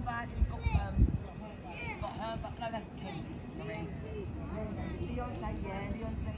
Matt, you've got, um, got her, but no, that's Kate. Sorry. Beyonce, yeah, Beyonce,